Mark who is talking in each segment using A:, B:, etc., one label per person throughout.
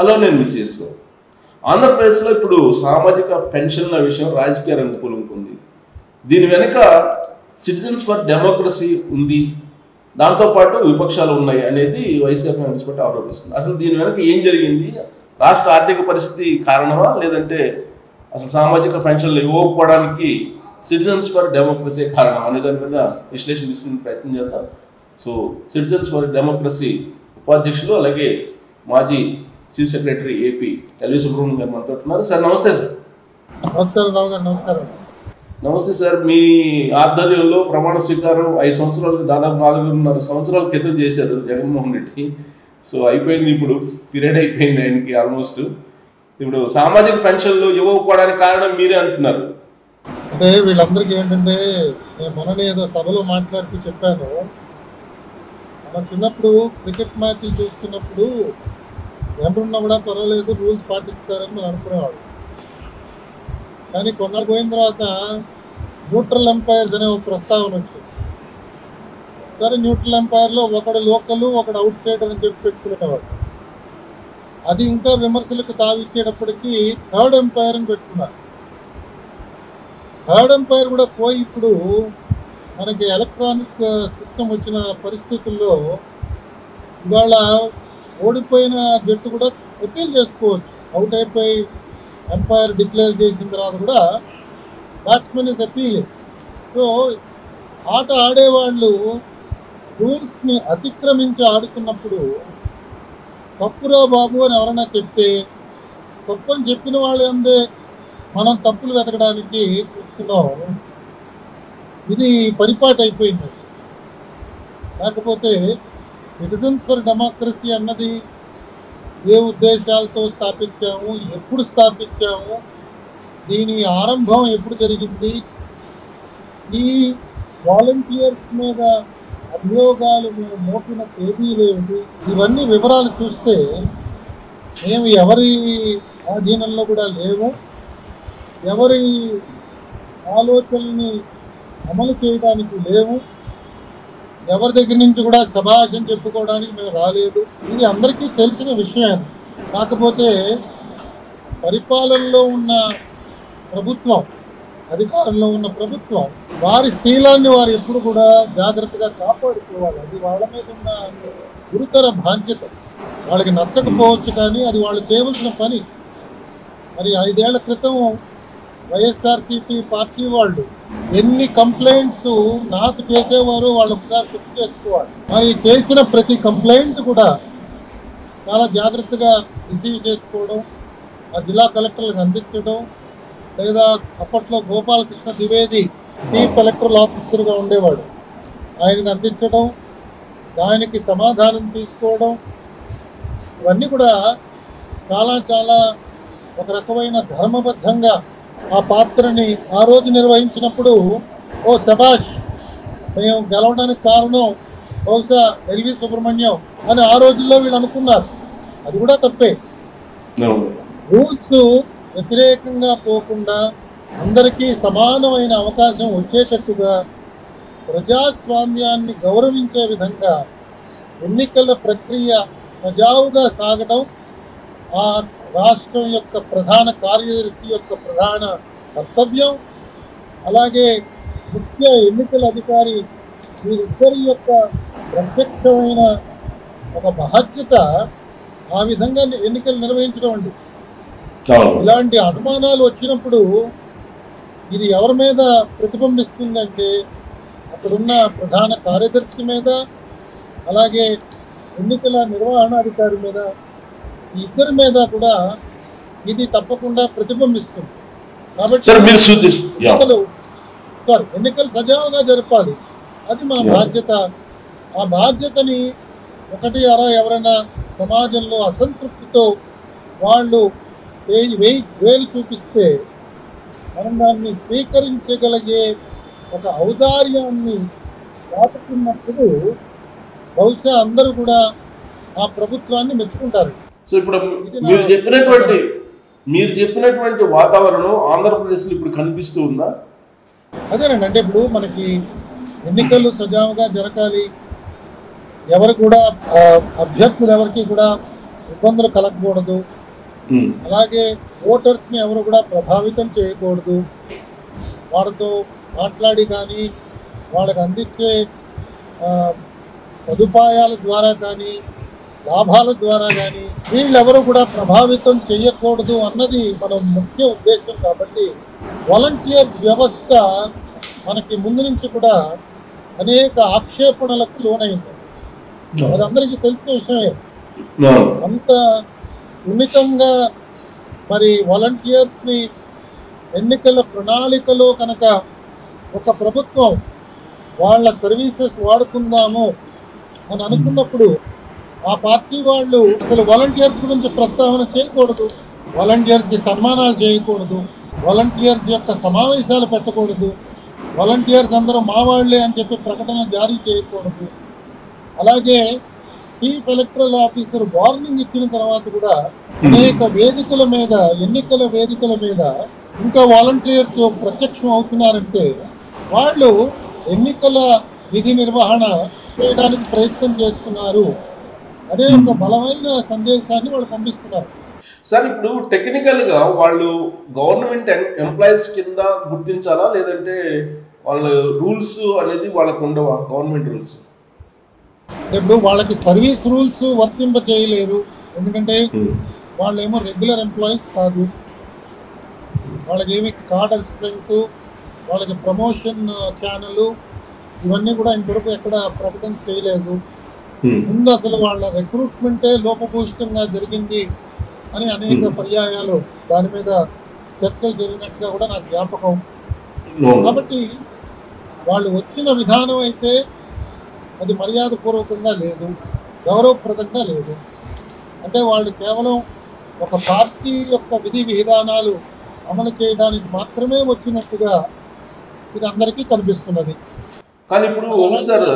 A: Hello నేను miss చేసుకో. ఆంధ్రప్రదేశ్లో ఇప్పుడు సామాజిక పెన్షన్ల విషయం రాజకీయ రంగు పులుముకుంది దీని వెనుక సిటిజన్స్ ఫర్ డెమోక్రసీ ఉంది. దాంతోపాటు విపక్షాలు ఉన్నాయి అనేది వైసీపీ కాంగ్రెస్ ఆరోపిస్తుంది. అసలు దీని వెనక ఏం జరిగింది? రాష్ట్ర ఆర్థిక పరిస్థితి కారణమా? లేదంటే అసలు సామాజిక పెన్షన్లు ఇవ్వకపోవడానికి సిటిజన్స్ ఫర్ డెమోక్రసీ కారణం అనే దాని మీద విశ్లేషణ తీసుకునే ప్రయత్నం చేద్దాం. సో సిటిజన్స్ ఫర్ డెమోక్రసీ ఉపాధ్యక్షులు అలాగే మాజీ chief secretary AP LV Subrahmanyam garu మనతో ఉన్నారు. సార్ నమస్తే సార్.
B: నమస్కారం రావు గారు నమస్కారం.
A: నమస్తే సార్ మీ ఆధ్వర్యంలో ప్రమాణ స్వీకారం ఐదు సంవత్సరాలకు దాదాపు నాలుగున్నర సంవత్సరాల క్రితం చేశారు జగన్మోహన్ రెడ్డి. సో అయిపోయింది ఇప్పుడు పీరియడ్ అయిపోయింది ఆయనకి ఆల్మోస్ట్. ఇప్పుడు సామాజిక పెన్షన్లు ఇవ్వకపోవడానికి కారణం మీరే అంటున్నారు.
B: అంటే వీళ్ళందరికీ ఏంటంటే నేను మొన్ననే ఏదో సభలో మాట్లాడుతూ చెప్పాను. మన చిన్నప్పుడు క్రికెట్ మ్యాచ్లు చూస్తున్నప్పుడు ఎవరున్నా కూడా పర్వాలేదు రూల్స్ పాటిస్తారని మనం అనుకునేవాడు. కానీ కొన్నాళ్ళు పోయిన తర్వాత న్యూట్రల్ ఎంపైర్స్ అనే ఒక ప్రస్తావన వచ్చింది. సరే న్యూట్రల్ ఎంపైర్లో ఒకడు లోకల్ ఒకడు అవుట్ సైడర్ అని చెప్పి పెట్టుకునేవాడు. అది ఇంకా విమర్శలకు తావిచ్చేటప్పటికీ థర్డ్ ఎంపైర్ అని పెట్టుకున్నారు. థర్డ్ ఎంపైర్ కూడా పోయి ఇప్పుడు మనకి ఎలక్ట్రానిక్ సిస్టమ్ వచ్చిన పరిస్థితుల్లో ఇవాళ ఓడిపోయిన జట్టు కూడా అపీల్ చేసుకోవచ్చు. అవుట్ అయిపోయి ఎంపైర్ డిక్లేర్ చేసిన తర్వాత కూడా బ్యాట్స్మెన్ ఇస్ అపీల్ సో ఆట ఆడేవాళ్ళు రూల్స్ని అతిక్రమించి ఆడుతున్నప్పుడు తప్పురా బాబు అని ఎవరైనా చెప్తే తప్పు అని చెప్పిన వాళ్ళు అందే మనం తప్పులు వెతకడానికి చూస్తున్నాం. ఇది పరిపాటు అయిపోయింది. కాకపోతే సిటిజన్స్ ఫర్ డెమోక్రసీ అన్నది ఏ ఉద్దేశాలతో స్థాపించాము ఎప్పుడు స్థాపించాము దీని ఆరంభం ఎప్పుడు జరిగింది? ఈ వాలంటీర్స్ మీద అభియోగాలు మేము మోపిన తేదీలు ఏమిటి ఇవన్నీ వివరాలు చూస్తే మేము ఎవరి ఆధీనంలో కూడా లేవు ఎవరి ఆలోచనల్ని అమలు చేయడానికి లేవు ఎవరి దగ్గర నుంచి కూడా సభాషం చెప్పుకోవడానికి మేము రాలేదు. ఇది అందరికీ తెలిసిన విషయం. కాకపోతే పరిపాలనలో ఉన్న ప్రభుత్వం అధికారంలో ఉన్న ప్రభుత్వం వారి శీలాన్ని వారు ఎప్పుడు కూడా జాగ్రత్తగా కాపాడుకోవాలి. అది వాళ్ళ మీద ఉన్న గురుతర బాధ్యత. వాళ్ళకి నచ్చకపోవచ్చు కానీ అది వాళ్ళు చేయవలసిన పని. మరి ఐదేళ్ళ క్రితం వైఎస్ఆర్సీపీ పార్టీ వాళ్ళు ఎన్ని కంప్లైంట్స్ నాకు చేసేవారు వాళ్ళు ఒకసారి గుర్తు చేసుకోవాలి. మరి చేసిన ప్రతి కంప్లైంట్ కూడా చాలా జాగ్రత్తగా రిసీవ్ చేసుకోవడం ఆ జిల్లా కలెక్టర్లకు అందించడం లేదా అప్పట్లో గోపాలకృష్ణ ద్వివేది చీఫ్ ఎలక్టరల్ ఆఫీసర్గా ఉండేవాడు. ఆయనకు అందించడం దానికి సమాధానం తీసుకోవడం ఇవన్నీ కూడా చాలా చాలా ఒక రకమైన ధర్మబద్ధంగా ఆ పాత్రని ఆ రోజు నిర్వహించినప్పుడు ఓ శబాష్ మేము గెలవడానికి కారణం బహుశా ఎల్వి సుబ్రహ్మణ్యం అని ఆ రోజుల్లో వీళ్ళు అనుకున్నారు. అది కూడా తప్పే. రూల్స్ వ్యతిరేకంగా పోకుండా అందరికీ సమానమైన అవకాశం వచ్చేటట్టుగా ప్రజాస్వామ్యాన్ని గౌరవించే విధంగా ఎన్నికల ప్రక్రియ సజావుగా సాగడం ఆ రాష్ట్రం యొక్క ప్రధాన కార్యదర్శి యొక్క ప్రధాన కర్తవ్యం. అలాగే ముఖ్య ఎన్నికల అధికారి వీరిద్దరి యొక్క ప్రత్యక్షమైన ఒక బాధ్యత ఆ విధంగా ఎన్నికలు నిర్వహించడం అండి. ఇలాంటి అనుమానాలు వచ్చినప్పుడు ఇది ఎవరి మీద ప్రతిబింబిస్తుందంటే అక్కడున్న ప్రధాన కార్యదర్శి మీద అలాగే ఎన్నికల నిర్వహణాధికారి మీద ఇద్దరి మీద కూడా ఇది తప్పకుండా ప్రతిబింబిస్తుంది కాబట్టి. ఎన్నికలు సారీ ఎన్నికలు సజావుగా జరపాలి అది మన. బాధ్యత ఆ బాధ్యతని ఒకటి అర ఎవరైనా సమాజంలో అసంతృప్తితో వాళ్ళు వేయి వేయి వేలు చూపిస్తే మనం దాన్ని స్వీకరించగలిగే ఒక ఔదార్యాన్ని దాటుకున్నప్పుడు బహుశా అందరూ కూడా ఆ ప్రభుత్వాన్ని మెచ్చుకుంటారు
A: సో ఇప్పుడు మీరు చెప్పినటువంటి మీరు చెప్పినటువంటి వాతావరణం ఆంధ్రప్రదేశ్లో ఇప్పుడు కనిపిస్తూ ఉందా?
B: అదేనండి అంటే ఇప్పుడు మనకి ఎన్నికలు సజావుగా జరగాలి. ఎవరు కూడా అభ్యర్థులు ఎవరికి కూడా ఇబ్బందులు కలగకూడదు. అలాగే ఓటర్స్ని ఎవరు కూడా ప్రభావితం చేయకూడదు. వాళ్ళతో మాట్లాడి కానీ వాళ్ళకి అందించే సదుపాయాల ద్వారా కానీ లాభాల ద్వారా కానీ వీళ్ళెవరు కూడా ప్రభావితం చేయకూడదు అన్నది మన ముఖ్య ఉద్దేశం కాబట్టి వాలంటీర్స్ వ్యవస్థ మనకి ముందు నుంచి కూడా అనేక ఆక్షేపణలకు లోనైంది. అది అందరికీ తెలిసిన విషయమే. అంత సున్నితంగా మరి వాలంటీర్స్ని ఎన్నికల ప్రణాళికలో కనుక ఒక ప్రభుత్వం వాళ్ళ సర్వీసెస్ వాడుకుందాము అని అనుకున్నప్పుడు ఆ పార్టీ వాళ్ళు అసలు వాలంటీర్స్ గురించి ప్రస్తావన చేయకూడదు. వాలంటీర్స్కి సన్మానాలు చేయకూడదు. వాలంటీర్స్ యొక్క సమావేశాలు పెట్టకూడదు. వాలంటీర్స్ అందరూ మా వాళ్ళే అని చెప్పి ప్రకటన జారీ చేయకూడదు. అలాగే చీఫ్ ఎలక్టరల్ ఆఫీసర్ వార్నింగ్ ఇచ్చిన తర్వాత కూడా అనేక వేదికల మీద ఎన్నికల వేదికల మీద ఇంకా వాలంటీర్స్ ప్రత్యక్షం అవుతున్నారంటే వాళ్ళు ఎన్నికల విధి నిర్వహణ చేయడానికి ప్రయత్నం చేస్తున్నారు. అనే ఒక బలమైన సందేశాన్ని వాళ్ళు పంపిస్తున్నారు.
A: సార్ ఇప్పుడు టెక్నికల్గా వాళ్ళు గవర్నమెంట్ ఎంప్లాయీస్ కింద గుర్తించాలా? లేదంటే వాళ్ళ రూల్స్ అనేది వాళ్ళకు ఉండవా? Government rules.
B: ఇప్పుడు వాళ్ళకి సర్వీస్ రూల్స్ వర్తింప చేయలేరు. ఎందుకంటే వాళ్ళేమో రెగ్యులర్ ఎంప్లాయీస్ కాదు. వాళ్ళకి ఏమి కార్డ్ అసిస్టెంట్ వాళ్ళకి ప్రమోషన్ ఛానల్ ఇవన్నీ కూడా ఇంతవరకు ఎక్కడ ప్రకటన చేయలేదు. ముందు అసలు వాళ్ళ రిక్రూట్మెంటే లోపభూయిష్టంగా జరిగింది అని అనేక పర్యాయాలు దాని మీద చర్చలు జరిగినట్టుగా కూడా నాకు జ్ఞాపకం. కాబట్టి వాళ్ళు వచ్చిన విధానం అయితే అది మర్యాదపూర్వకంగా లేదు గౌరవప్రదంగా లేదు. అంటే వాళ్ళు కేవలం ఒక పార్టీ యొక్క విధి విధానాలు అమలు చేయడానికి మాత్రమే వచ్చినట్టుగా ఇది అందరికీ కనిపిస్తున్నది.
A: కానీ ఇప్పుడు సార్.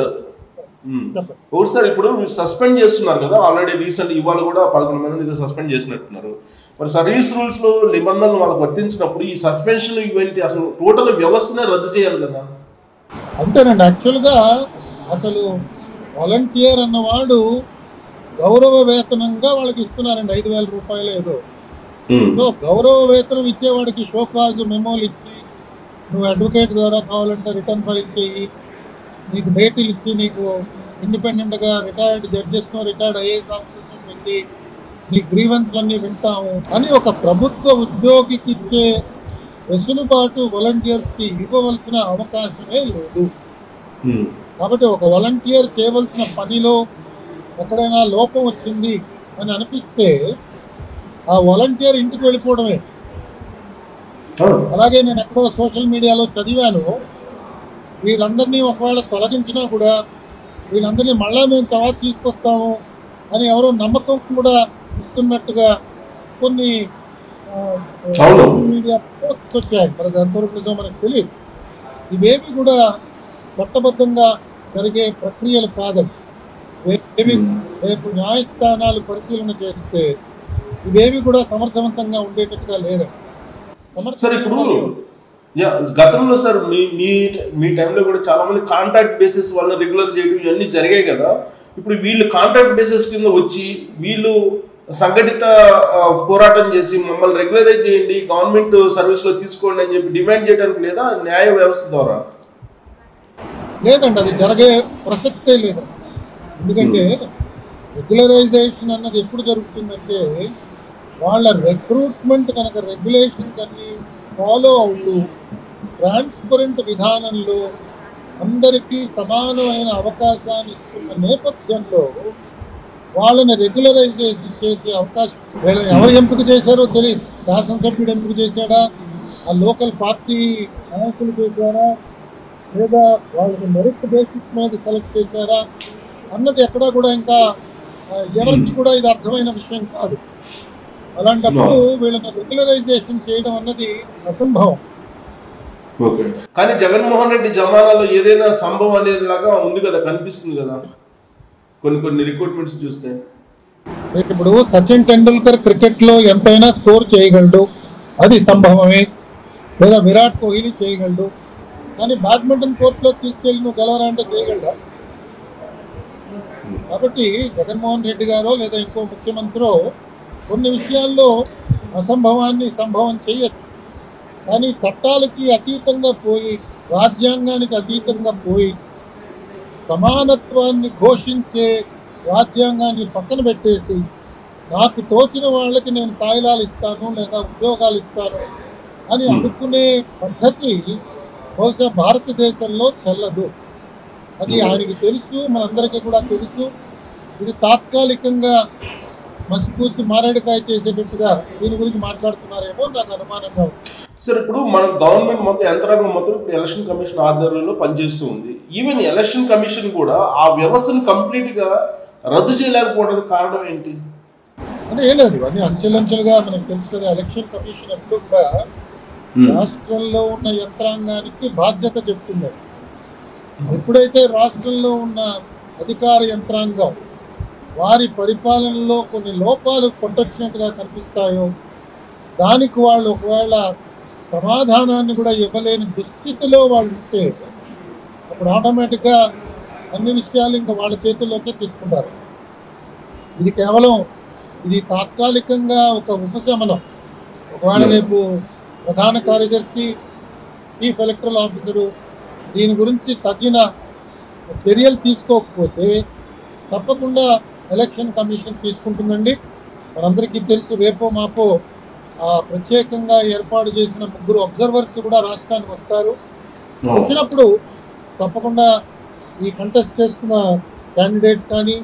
A: ఒకటి సార్ ఇప్పుడు? సస్పెండ్ చేస్తున్నారు కదా ఆల్రెడీ రీసెంట్ ఇవాళ కూడా పదకొండు మందిని సస్పెండ్ చేసినట్టున్నారు. మరి సర్వీస్ రూల్స్లో నిబంధనలు వాళ్ళకి వర్తించినప్పుడు ఈ సస్పెన్షన్ ఇవన్నీ అసలు టోటల్ వ్యవస్థనే రద్దు చేయాలి కదా.
B: అంతేనండి. యాక్చువల్గా అసలు వాలంటీర్ అన్నవాడు గౌరవ వేతనంగా వాళ్ళకి ఇస్తున్నారండి. ఐదు వేల రూపాయలు ఏదో. సో గౌరవ వేతనం ఇచ్చేవాడికి షోకాజ్ మెమోలు ఇచ్చి నువ్వు అడ్వకేట్ ద్వారా కావాలంటే రిటర్న్ ఫైల్ చేయి నీకు డేట్లు ఇచ్చి నీకు ఇండిపెండెంట్గా రిటైర్డ్ జడ్జెస్ను రిటైర్డ్ ఐఏఎస్ ఆఫీసర్స్ను పెట్టి నీ గ్రీవెన్స్లన్నీ వింటాము అని ఒక ప్రభుత్వ ఉద్యోగికి ఇచ్చే వెసులుబాటు వాలంటీర్స్కి ఇవ్వవలసిన అవకాశమే లేదు. కాబట్టి ఒక వాలంటీర్ చేయవలసిన పనిలో ఎక్కడైనా లోపం వచ్చింది అని అనిపిస్తే ఆ వాలంటీర్ ఇంటికి వెళ్ళిపోవడమే. అలాగే నేను ఎక్కడో సోషల్ మీడియాలో చదివాను. వీళ్ళందరినీ ఒకవేళ తొలగించినా కూడా వీళ్ళందరినీ మళ్ళా మేము తర్వాత తీసుకొస్తాము అని ఎవరో నమ్మకం కూడా ఇస్తున్నట్టుగా కొన్ని మీడియా పోస్ట్స్ వచ్చాయి. మరి ఎంతవరకు నిజం మనకు తెలియదు. ఇవేవి కూడా చట్టబద్ధంగా జరిగే ప్రక్రియలు కాదండి ఇవేవి రేపు న్యాయస్థానాలు పరిశీలన చేస్తే ఇవేవి కూడా సమర్థవంతంగా ఉండేటట్టుగా లేదండి
A: ఇప్పుడు యా గతంలో సార్ మీ మీ మీ టైంలో కూడా చాలా మంది కాంట్రాక్ట్ బేసిస్ వాళ్ళని రెగ్యులర్ చేయడం ఇవన్నీ జరిగాయి కదా. ఇప్పుడు వీళ్ళు కాంట్రాక్ట్ బేసిస్ కింద వచ్చి వీళ్ళు సంఘటిత పోరాటం చేసి మమ్మల్ని రెగ్యులరైజ్ చేయండి గవర్నమెంట్ సర్వీస్లో తీసుకోండి అని చెప్పి డిమాండ్ చేయడానికి లేదా న్యాయ వ్యవస్థ ద్వారా?
B: లేదండి అది జరిగే ప్రసక్తే లేదు. ఎందుకంటే రెగ్యులరైజేషన్ అన్నది ఎప్పుడు జరుగుతుందంటే వాళ్ళ రిక్రూట్మెంట్ కనుక రెగ్యులేషన్స్ అన్ని ఫాలో అవుతూ ట్రాన్స్పరెంట్ విధానంలో అందరికీ సమానమైన అవకాశాన్ని ఇస్తున్న నేపథ్యంలో వాళ్ళని రెగ్యులరైజేషన్ చేసే అవకాశం ఎవరు ఎంపిక చేశారో తెలియదు. శాసనసభ్యుడు ఎంపిక చేశాడా? ఆ లోకల్ పార్టీ నాయకులు చేశారా? లేదా వాళ్ళకి మెరిట్ బేసిస్ మీద సెలెక్ట్ చేశారా? అన్నది ఎక్కడా కూడా ఇంకా ఎవరికి కూడా ఇది అర్థమైన విషయం కాదు. అలాంటప్పుడు వీళ్ళని రెగ్యులరైజేషన్ చేయడం అన్నది అసంభవం.
A: ఓకే. కానీ జగన్మోహన్ రెడ్డి జమానాలో ఏదైనా సంభవం అనేది లాగా ఉంది కదా కనిపిస్తుంది కదా? కొన్ని కొన్ని రిక్రూట్మెంట్స్ చూస్తే.
B: ఇప్పుడు సచిన్ టెండూల్కర్ క్రికెట్లో ఎంతైనా స్కోర్ చేయగలడు అది సంభవమే. లేదా విరాట్ కోహ్లీ చేయగలడు కానీ బ్యాడ్మింటన్ కోర్టులో తీసుకెళ్ళి నువ్వు గెలవరా అంటే చేయగలడా? కాబట్టి జగన్మోహన్ రెడ్డి గారో లేదా ఇంకో ముఖ్యమంత్రో కొన్ని విషయాల్లో అసంభవాన్ని సంభవం చేయొచ్చు. కానీ చట్టాలకి అతీతంగా పోయి రాజ్యాంగానికి అతీతంగా పోయి సమానత్వాన్ని ఘోషించే రాజ్యాంగాన్ని పక్కన పెట్టేసి నాకు తోచిన వాళ్ళకి నేను తాయిలాలు ఇస్తాను లేదా ఉద్యోగాలు ఇస్తాను అని అనుకునే పద్ధతి బహుశా భారతదేశంలో చెల్లదు. అది ఆయనకి తెలుసు మనందరికీ కూడా తెలుసు. ఇది తాత్కాలికంగా మసిపూసి మారేడుకాయ చేసేటట్టుగా దీని గురించి మాట్లాడుతున్నారేమో నాకు అనుమానంగా ఉంది.
A: సార్ ఇప్పుడు మన గవర్నమెంట్ మొత్తం యంత్రాంగం మొత్తం ఇప్పుడు ఎలక్షన్ కమిషన్ ఆధ్వర్యంలో పనిచేస్తూ ఉంది. ఈవెన్ ఎలక్షన్ కమిషన్ కూడా ఆ వ్యవస్థను కంప్లీట్గా రద్దు చేయలేకపోవడానికి కారణం ఏంటి?
B: అంటే ఏం లేదు ఇవన్నీ అంచెలంచెలుగా మనకు తెలుసు కదా ఎలక్షన్ కమిషన్ ఎప్పుడు కూడా రాష్ట్రంలో ఉన్న యంత్రాంగానికి బాధ్యత చెప్తున్నారు. ఎప్పుడైతే రాష్ట్రంలో ఉన్న అధికార యంత్రాంగం వారి పరిపాలనలో కొన్ని లోపాలు కొట్టొచ్చినట్టుగా కనిపిస్తాయో దానికి వాళ్ళు ఒకవేళ సమాధానాన్ని కూడా ఇవ్వలేని దుస్థితిలో వాళ్ళు ఉంటే అప్పుడు ఆటోమేటిక్గా అన్ని విషయాలు ఇంకా వాళ్ళ చేతుల్లోకే తీసుకుంటారు ఇది కేవలం ఇది తాత్కాలికంగా ఒక ఉపశమనం ఒకవేళ
A: Yes.
B: రేపు ప్రధాన కార్యదర్శి చీఫ్ ఎలక్టరల్ ఆఫీసరు దీని గురించి తగిన చర్యలు తీసుకోకపోతే తప్పకుండా ఎలక్షన్ కమిషన్ తీసుకుంటుందండి. మనందరికీ తెలుసు రేపో మాపో ప్రత్యేకంగా ఏర్పాటు చేసిన ముగ్గురు అబ్జర్వర్స్ కూడా రాష్ట్రానికి వస్తారు. వచ్చినప్పుడు తప్పకుండా ఈ కంటెస్ట్ చేస్తున్న క్యాండిడేట్స్ కానీ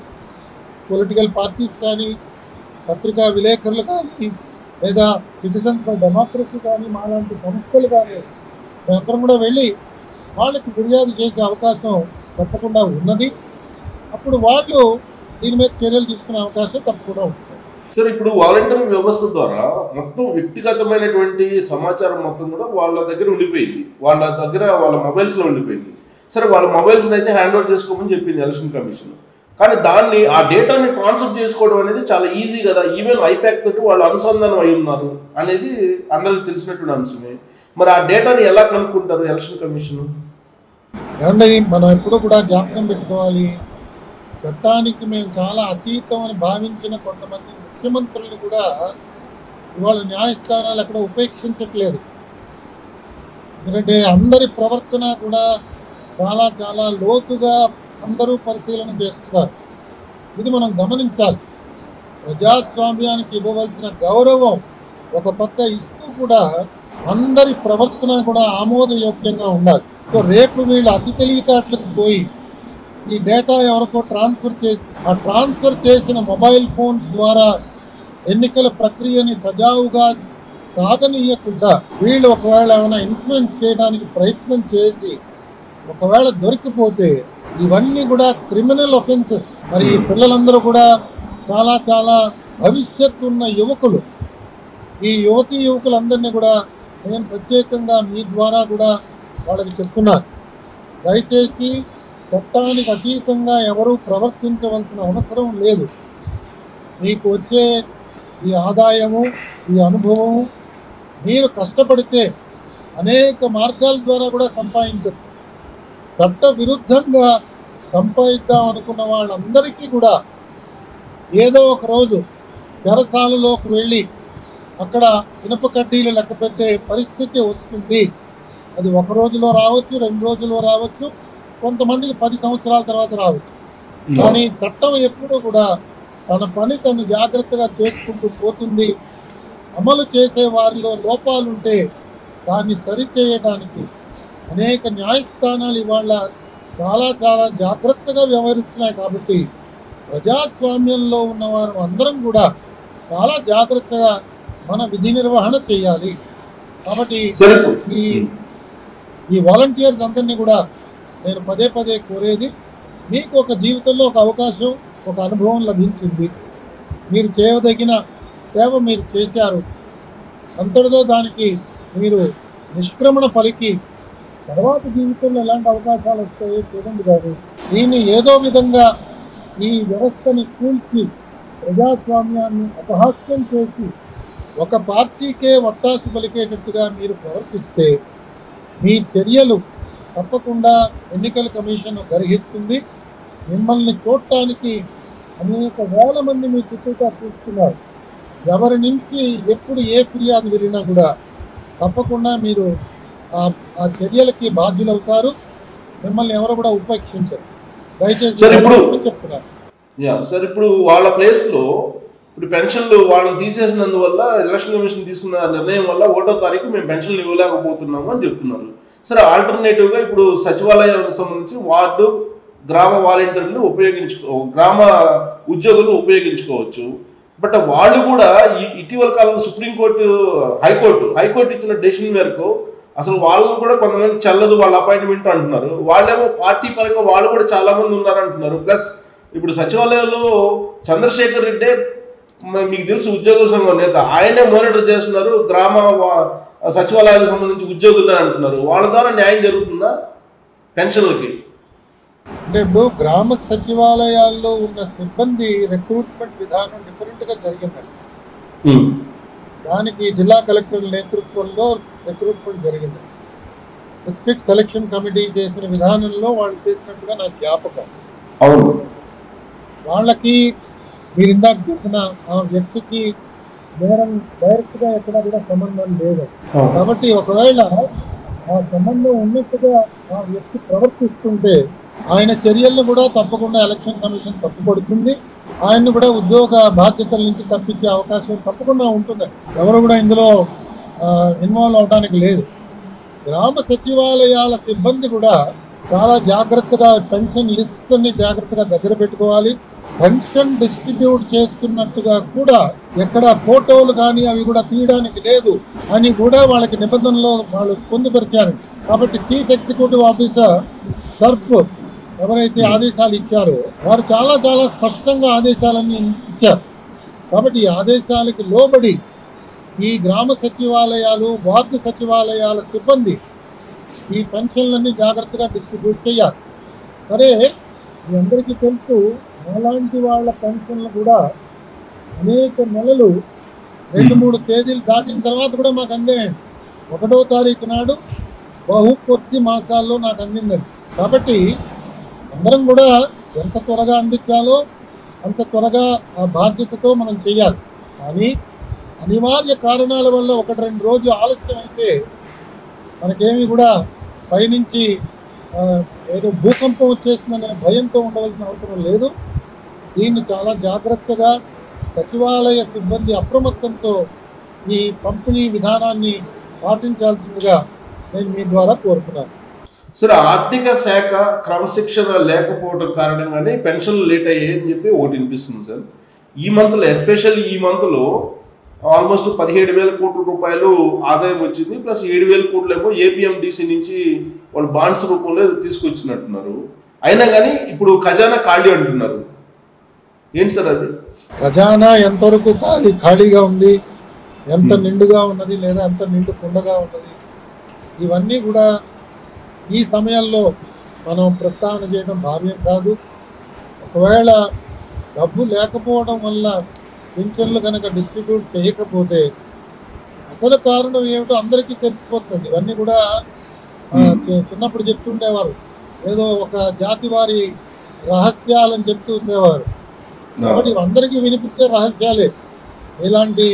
B: పొలిటికల్ పార్టీస్ కానీ పత్రికా విలేకరులు కానీ లేదా సిటిజన్స్ ఫర్ డెమోక్రసీ కానీ మాలాంటి సంస్థలు కానీ మేమందరం కూడా వెళ్ళి వాళ్ళకి ఫిర్యాదు చేసే అవకాశం తప్పకుండా ఉన్నది. అప్పుడు వాళ్ళు దీని మీద చర్యలు తీసుకునే అవకాశం తప్పకుండా ఉంటుంది.
A: సార్ ఇప్పుడు వాలంటీర్ వ్యవస్థ ద్వారా మొత్తం వ్యక్తిగతమైనటువంటి సమాచారం మొత్తం కూడా వాళ్ళ దగ్గర ఉండిపోయింది. వాళ్ళ దగ్గర వాళ్ళ మొబైల్స్లో ఉండిపోయింది. సరే వాళ్ళ మొబైల్స్ అయితే హ్యాండ్ ఓవర్ చేసుకోమని చెప్పింది ఎలక్షన్ కమిషన్. కానీ దాన్ని ఆ డేటాని ట్రాన్స్ఫర్ చేసుకోవడం అనేది చాలా ఈజీ కదా. ఈవెన్ ఐప్యాక్ తోటి వాళ్ళు అనుసంధానం అయి ఉన్నారు అనేది అందరికి తెలిసినటువంటి అంశమే. మరి ఆ డేటాని ఎలా కనుక్కుంటారు ఎలక్షన్ కమిషన్?
B: ఏమండి మనం ఎప్పుడూ కూడా జ్ఞాపకం పెట్టుకోవాలి. చట్టానికి మేము చాలా అతీతం అని భావించిన కొంతమంది ముఖ్యమంత్రులు కూడా ఇవాళ న్యాయస్థానాలు అక్కడ ఉపేక్షించట్లేదు. ఎందుకంటే అందరి ప్రవర్తన కూడా చాలా చాలా లోతుగా అందరూ పరిశీలన చేస్తున్నారు. ఇది మనం గమనించాలి. ప్రజాస్వామ్యానికి ఇవ్వవలసిన గౌరవం ఒక పక్క ఇస్తూ కూడా అందరి ప్రవర్తన కూడా ఆమోదయోగ్యంగా ఉండాలి. సో రేపు వీళ్ళు అతి తెలివితేటలకు పోయి ఈ డేటా ఎవరికో ట్రాన్స్ఫర్ చేసి ఆ ట్రాన్స్ఫర్ చేసిన మొబైల్ ఫోన్స్ ద్వారా ఎన్నికల ప్రక్రియని సజావుగా సాగనీయకుండా వీళ్ళు ఒకవేళ ఏమైనా ఇన్ఫ్లుయెన్స్ చేయడానికి ప్రయత్నం చేసి ఒకవేళ దొరికిపోతే ఇవన్నీ కూడా క్రిమినల్ ఒఫెన్సెస్. మరి ఈ పిల్లలందరూ కూడా చాలా చాలా భవిష్యత్తు ఉన్న యువకులు. ఈ యువతి యువకులందరినీ కూడా నేను ప్రత్యేకంగా మీ ద్వారా కూడా వాళ్ళకి చెప్తున్నాను. దయచేసి చట్టానికి అతీతంగా ఎవరూ ప్రవర్తించవలసిన అవసరం లేదు. మీకు వచ్చే ఈ ఆదాయము ఈ అనుభవము మీరు కష్టపడితే అనేక మార్గాల ద్వారా కూడా సంపాదించచ్చు. చట్ట విరుద్ధంగా సంపాదిద్దాం అనుకున్న వాళ్ళందరికీ కూడా ఏదో ఒక రోజు చెరసాలలోకి వెళ్ళి అక్కడ ఇనుప కడ్డీలు లెక్క పెట్టే పరిస్థితి వస్తుంది. అది ఒక రోజులో రావచ్చు రెండు రోజుల్లో రావచ్చు. కొంతమందికి పది సంవత్సరాల తర్వాత రావచ్చు కానీ చట్టం ఎప్పుడూ కూడా తన పని తను జాగ్రత్తగా చేసుకుంటూ పోతుంది. అమలు చేసే వారిలో లోపాలుంటే దాన్ని సరిచేయడానికి అనేక న్యాయస్థానాలు ఇవాళ చాలా చాలా జాగ్రత్తగా వ్యవహరిస్తున్నాయి కాబట్టి ప్రజాస్వామ్యంలో ఉన్న వారు అందరం కూడా చాలా జాగ్రత్తగా మన విధి నిర్వహణ చేయాలి. కాబట్టి ఈ ఈ వాలంటీర్స్ అందరినీ కూడా నేను పదే పదే కోరేది మీకు ఒక జీవితంలో ఒక అవకాశం ఒక అనుభవం లభించింది. మీరు చేయదగిన సేవ మీరు చేశారు. అంతటితో దానికి మీరు నిష్క్రమణ పలికి తర్వాత జీవితంలో ఎలాంటి అవకాశాలు వస్తాయో చూడండి కాదు దీన్ని ఏదో విధంగా ఈ వ్యవస్థని కూల్చి ప్రజాస్వామ్యాన్ని అపహాస్యం చేసి ఒక పార్టీకే వత్తాసు పలికేటట్టుగా మీరు ప్రవర్తిస్తే మీ చర్యలు తప్పకుండా ఎన్నికల కమిషన్ గర్హిస్తుంది. మిమ్మల్ని చూడటానికి అనేక వేల మంది మీ చుట్టూగా చూస్తున్నారు. ఎవరి నుంచి ఎప్పుడు ఏ ఫిర్యాదు వెళ్ళినా కూడా తప్పకుండా మీరు ఆ ఆ చర్యలకి బాధ్యులవుతారు. మిమ్మల్ని ఎవరు కూడా ఉపేక్షించరు. దయచేసి చెప్తున్నారు.
A: సార్ ఇప్పుడు వాళ్ళ ప్లేస్లో ఇప్పుడు పెన్షన్లు వాళ్ళని తీసేసినందువల్ల ఎలక్షన్ కమిషన్ తీసుకున్న నిర్ణయం వల్ల ఒకటో తారీఖు మేము పెన్షన్లు ఇవ్వలేకపోతున్నాము అని చెప్తున్నారు. సరే ఆల్టర్నేటివ్గా ఇప్పుడు సచివాలయానికి సంబంధించి వార్డు గ్రామ వాలంటీర్లు ఉపయోగించుకో గ్రామ ఉద్యోగులు ఉపయోగించుకోవచ్చు. బట్ వాళ్ళు కూడా ఇటీవల కాలంలో supreme court high court high court ఇచ్చిన డెసిషన్ మేరకు అసలు వాళ్ళు కూడా కొంతమంది చల్లదు వాళ్ళ అపాయింట్మెంట్ అంటున్నారు. వాళ్ళేమో పార్టీ పరంగా వాళ్ళు కూడా చాలామంది ఉన్నారంటున్నారు. ఉన్నారు అంటున్నారు ప్లస్ ఇప్పుడు సచివాలయంలో చంద్రశేఖర్ రెడ్డి మీకు తెలుసు ఉద్యోగుల సంఘం నేత. ఆయనే మానిటర్ చేస్తున్నారు గ్రామ వా- సచివాలయాలకు సంబంధించి ఉద్యోగులు అంటున్నారు వాళ్ళ ద్వారా న్యాయం జరుగుతుందా? పెన్షన్లకి.
B: అంటే ఇప్పుడు గ్రామ సచివాలయాల్లో ఉన్న సిబ్బంది రిక్రూట్మెంట్ విధానం డిఫరెంట్గా జరిగిందండి. దానికి జిల్లా కలెక్టర్ నేతృత్వంలో రిక్రూట్మెంట్ జరిగింది. డిస్ట్రిక్ట్ సెలక్షన్ కమిటీ చేసిన విధానంలో వాళ్ళు చేసినట్టుగా నాకు జ్ఞాపకం.
A: అవును.
B: వాళ్ళకి మీరు ఇందాక చెప్పిన ఆ వ్యక్తికి నేరం డైరెక్ట్గా ఎక్కడ కూడా సంబంధం లేదు. కాబట్టి ఒకవేళ ఆ సంబంధం ఉన్నట్టుగా ఆ వ్యక్తి ప్రవర్తిస్తుంటే ఆయన చర్యలను కూడా తప్పకుండా ఎలక్షన్ కమిషన్ తప్పుపడుతుంది ఆయన్ని కూడా ఉద్యోగ బాధ్యతల నుంచి తప్పించే అవకాశం తప్పకుండా ఉంటుంది. ఎవరు కూడా ఇందులో ఇన్వాల్వ్ అవడానికి లేదు. గ్రామ సచివాలయాల సిబ్బంది కూడా చాలా జాగ్రత్తగా పెన్షన్ లిస్ట్ అన్ని జాగ్రత్తగా దగ్గర పెట్టుకోవాలి. పెన్షన్ డిస్ట్రిబ్యూట్ చేస్తున్నట్టుగా కూడా ఎక్కడ ఫోటోలు కానీ అవి కూడా తీయడానికి లేదు అని కూడా వాళ్ళకి నిబంధనలో వాళ్ళు పొందుపరిచారు. కాబట్టి చీఫ్ ఎగ్జిక్యూటివ్ ఆఫీసర్ సర్ఫ్ ఎవరైతే ఆదేశాలు ఇచ్చారో వారు చాలా చాలా స్పష్టంగా ఆదేశాలన్నీ ఇచ్చారు. కాబట్టి ఈ ఆదేశాలకి లోబడి ఈ గ్రామ సచివాలయాలు వార్డు సచివాలయాల సిబ్బంది ఈ పెన్షన్లన్నీ జాగ్రత్తగా డిస్ట్రిబ్యూట్ చేయాలి. సరే మీ అందరికీ తెలుసు అలాంటి వాళ్ళ పెన్షన్లు కూడా అనేక నెలలు రెండు మూడు తేదీలు దాటిన తర్వాత కూడా మాకు అందేయండి ఒకటో తారీఖు నాడు బహు కొద్ది మాసాల్లో నాకు అందిందండి. కాబట్టి అందరం కూడా ఎంత త్వరగా అందించాలో అంత త్వరగా ఆ బాధ్యతతో మనం చేయాలి. కానీ అనివార్య కారణాల వల్ల ఒకటి రెండు రోజులు ఆలస్యం అయితే మనకేమీ కూడా పైనుంచి ఏదో భూకంపం వచ్చేసిందనే భయంతో ఉండవలసిన అవసరం లేదు. దీన్ని చాలా జాగ్రత్తగా సచివాలయ సిబ్బంది అప్రమత్తంతో ఈ పంపిణీ విధానాన్ని పాటించాల్సిందిగా నేను మీ ద్వారా కోరుతున్నాను.
A: సరే ఆర్థిక శాఖ క్రమశిక్షణ లేకపోవడం కారణంగానే పెన్షన్లు లేట్ అయ్యాయని చెప్పి ఒకటి వినిపిస్తుంది సార్. ఈ మంత్లో ఎస్పెషల్లీ ఈ మంత్లో ఆల్మోస్ట్ పదిహేడు వేల కోట్ల రూపాయలు ఆదాయం వచ్చింది ప్లస్ ఏడు వేల కోట్లు ఏమో ఏపీఎండిసి నుంచి వాళ్ళు బాండ్స్ రూపంలో తీసుకొచ్చినట్టున్నారు. అయినా కానీ ఇప్పుడు ఖజానా ఖాళీ అంటున్నారు. ఏంటి సార్ అది?
B: ఖజానా ఎంతవరకు ఖాళీ ఖాళీగా ఉంది? ఎంత నిండుగా ఉన్నది లేదా ఎంత నిండు కుండగా ఉన్నది? ఇవన్నీ కూడా ఈ సమయంలో మనం ప్రస్తావన చేయడం భావ్యం కాదు. ఒకవేళ డబ్బు లేకపోవడం వల్ల పింఛన్లు కనుక డిస్ట్రిబ్యూట్ చేయకపోతే అసలు కారణం ఏమిటో అందరికీ తెలిసిపోతుంది. ఇవన్నీ కూడా చి- చిన్నప్పుడు చెప్తుండేవారు. ఏదో ఒక జాతి వారి రహస్యాలని చెప్తూ ఉండేవారు. కాబట్టి అందరికీ వినిపించే రహస్యాలే. ఇలాంటి